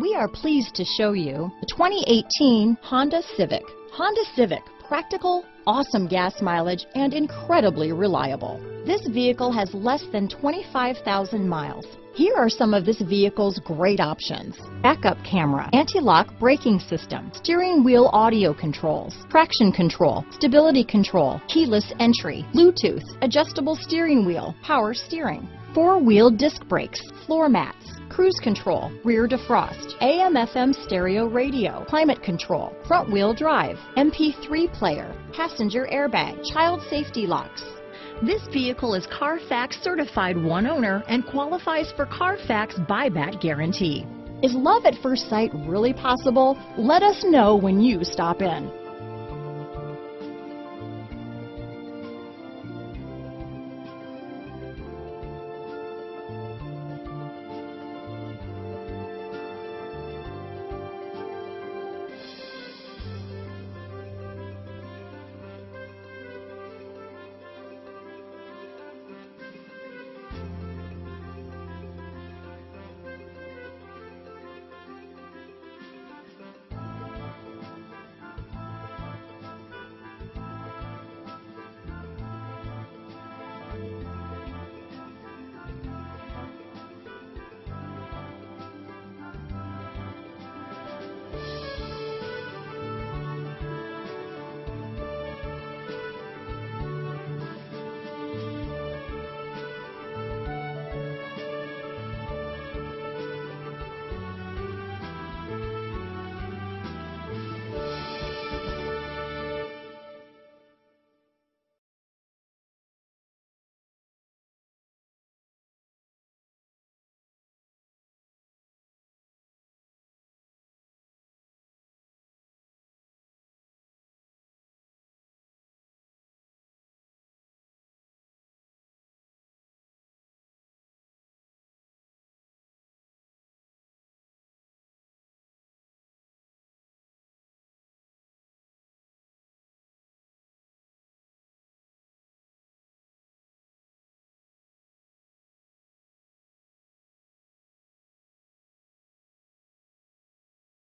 We are pleased to show you the 2018 Honda Civic. Honda Civic, practical, awesome gas mileage, and incredibly reliable. This vehicle has less than 25,000 miles. Here are some of this vehicle's great options. Backup camera, anti-lock braking system, steering wheel audio controls, traction control, stability control, keyless entry, Bluetooth, adjustable steering wheel, power steering, four-wheel disc brakes, floor mats, cruise control, rear defrost, AM FM stereo radio, climate control, front wheel drive, MP3 player, passenger airbag, child safety locks. This vehicle is Carfax certified one owner and qualifies for Carfax buyback guarantee. Is love at first sight really possible? Let us know when you stop in.